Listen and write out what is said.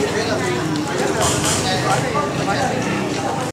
Obrigado.